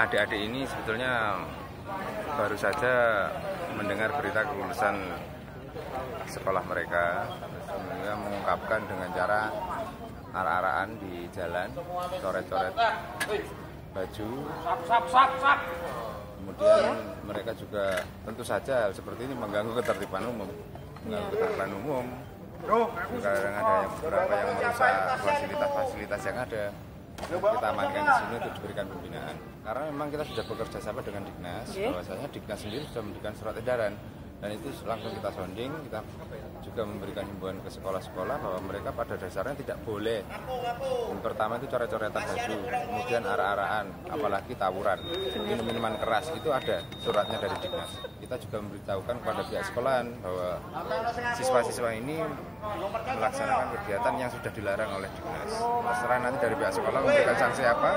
adik-adik ini sebetulnya baru saja mendengar berita kelulusan sekolah mereka. Sehingga mengungkapkan dengan cara arah-arahan di jalan coret-coret baju. Kemudian mereka juga tentu saja seperti ini mengganggu ketertiban umum mengganggu ketertiban umum. Kadang ada yang beberapa yang merusak fasilitas-fasilitas yang ada kita amankan di sini untuk diberikan pembinaan. Karena memang kita sudah bekerja sama dengan Dignas bahwasanya Dignas sendiri sudah memberikan surat edaran dan itu langsung kita sounding kita juga memberikan himbauan ke sekolah-sekolah bahwa mereka pada dasarnya tidak boleh yang pertama itu coret-coretan baju kemudian arah-arahan apalagi tawuran. Minum-minuman keras itu ada suratnya dari Dignas. Kita juga memberitahukan kepada pihak sekolahan bahwa siswa-siswa ini melaksanakan kegiatan yang sudah dilarang oleh Dignas. Terserah nanti dari pihak sekolah memberikan sanksi apa